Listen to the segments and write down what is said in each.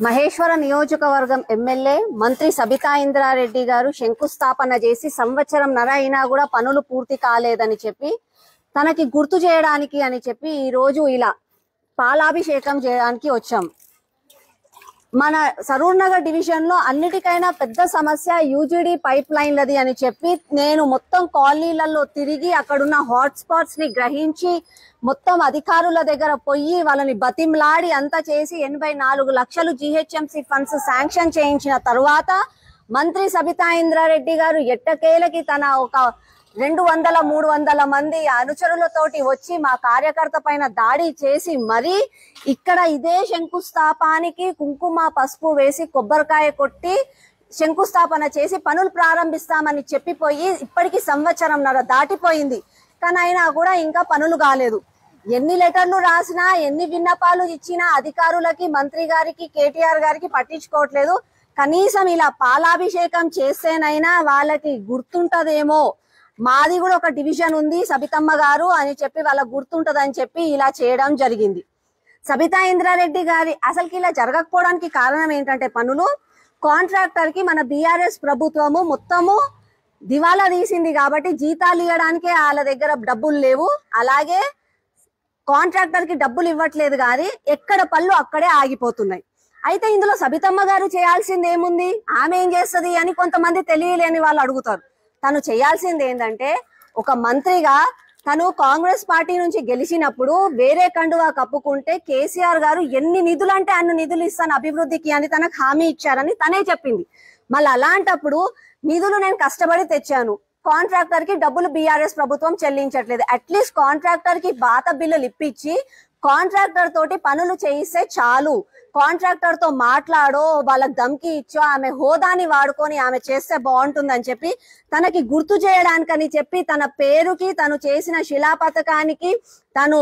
మహేశ్వర నియోజకవర్గం ఎమ్మెల్యే మంత్రి సబితా ఇంద్రారెడ్డి గారు శంకుస్థాపన చేసి సంవత్సరం నర అయినా కూడా పనులు పూర్తి కాలేదని చెప్పి తనకి గుర్తు చేయడానికి అని చెప్పి ఈ రోజు ఇలా పాలాభిషేకం చేయడానికి వచ్చాం. మన సరూర్ నగర్ డివిజన్లో అన్నిటికైనా పెద్ద సమస్య యూజీడీ పైప్ లైన్లది అని చెప్పి నేను మొత్తం కాలనీలలో తిరిగి అక్కడున్న హాట్స్పాట్స్ని గ్రహించి మొత్తం అధికారుల దగ్గర పోయి వాళ్ళని బతిమ్లాడి అంతా చేసి ఎనభై నాలుగు లక్షలు జిహెచ్ఎంసి ఫండ్స్ శాంక్షన్ చేయించిన తర్వాత మంత్రి సబితా ఇంద్రారెడ్డి గారు ఎట్టకేలకి తన ఒక రెండు వందల మూడు వందల మంది అనుచరులతోటి వచ్చి మా కార్యకర్త పైన దాడి చేసి మరీ ఇక్కడ ఇదే శంకుస్థాపానికి కుంకుమ పసుపు వేసి కొబ్బరికాయ కొట్టి శంకుస్థాపన చేసి పనులు ప్రారంభిస్తామని చెప్పిపోయి ఇప్పటికి సంవత్సరంన్నర దాటిపోయింది. కానీ అయినా కూడా ఇంకా పనులు కాలేదు. ఎన్ని లెటర్లు రాసినా ఎన్ని విన్నపాలు ఇచ్చినా అధికారులకి మంత్రి గారికి కేటీఆర్ గారికి పట్టించుకోవట్లేదు. కనీసం ఇలా పాలాభిషేకం చేస్తేనైనా వాళ్ళకి గుర్తుంటదేమో మాది కూడా ఒక డివిజన్ ఉంది సబితమ్మ గారు అని చెప్పి వాళ్ళ గుర్తుంటదని చెప్పి ఇలా చేయడం జరిగింది. సబితా ఇంద్రారెడ్డి గారి అసలుకి ఇలా జరగకపోవడానికి కారణం ఏంటంటే పనులు కాంట్రాక్టర్కి మన బీఆర్ఎస్ ప్రభుత్వము మొత్తము దివాలా తీసింది కాబట్టి జీతాలు ఇవ్వడానికే వాళ్ళ దగ్గర డబ్బులు లేవు. అలాగే కాంట్రాక్టర్కి డబ్బులు ఇవ్వట్లేదు కానీ ఎక్కడ పళ్ళు అక్కడే ఆగిపోతున్నాయి. అయితే ఇందులో సబితమ్మ గారు చేయాల్సింది ఏముంది? ఆమె ఏం చేస్తుంది అని కొంతమంది తెలియలేని వాళ్ళు అడుగుతారు. తను చేయాల్సింది ఏంటంటే ఒక మంత్రిగా తను కాంగ్రెస్ పార్టీ నుంచి గెలిచినప్పుడు వేరే కండువా కప్పుకుంటే కేసీఆర్ గారు ఎన్ని నిధులు అంటే అన్ని నిధులు ఇస్తాను అభివృద్ధికి అని తనకు హామీ ఇచ్చారని తనే చెప్పింది. మళ్ళీ అలాంటప్పుడు నిధులు నేను కష్టపడి తెచ్చాను. కాంట్రాక్టర్కి డబ్బులు బీఆర్ఎస్ ప్రభుత్వం చెల్లించట్లేదు. అట్లీస్ట్ కాంట్రాక్టర్కి బాత బిల్లులు ఇప్పించి కాంట్రాక్టర్ తోటి పనులు చేయిస్తే చాలు. కాంట్రాక్టర్తో మాట్లాడో వాళ్ళకి దమ్కి ఇచ్చో ఆమె హోదాని వాడుకొని ఆమె చేస్తే బాగుంటుందని చెప్పి తనకి గుర్తు చేయడానికని చెప్పి తన పేరుకి తను చేసిన శిలా పథకానికి తను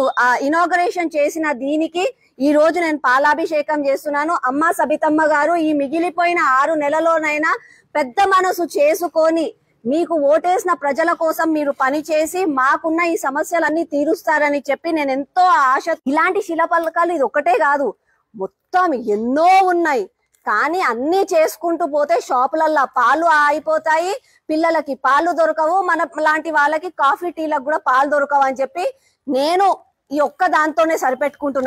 ఇనాగరేషన్ చేసిన దీనికి ఈ రోజు నేను పాలాభిషేకం చేస్తున్నాను. అమ్మ సబితమ్మ గారు ఈ మిగిలిపోయిన ఆరు నెలలోనైనా పెద్ద మనసు చేసుకొని మీకు ఓటేసిన ప్రజల కోసం మీరు పని చేసి మాకున్న ఈ సమస్యలన్నీ తీరుస్తారని చెప్పి నేను ఎంతో ఆశ. ఇలాంటి శిలపలకాలు ఇది ఒకటే కాదు. మొత్తం ఎన్నో ఉన్నాయి. కానీ అన్ని చేసుకుంటూ పోతే షాపులల్లో పాలు అయిపోతాయి పిల్లలకి పాలు దొరకవు. మన లాంటి వాళ్ళకి కాఫీ టీలకు కూడా పాలు దొరకవు అని చెప్పి నేను ఈ ఒక్క దాంతోనే సరిపెట్టుకుంటున్నాను